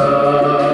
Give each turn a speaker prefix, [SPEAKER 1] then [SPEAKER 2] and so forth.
[SPEAKER 1] Krishna.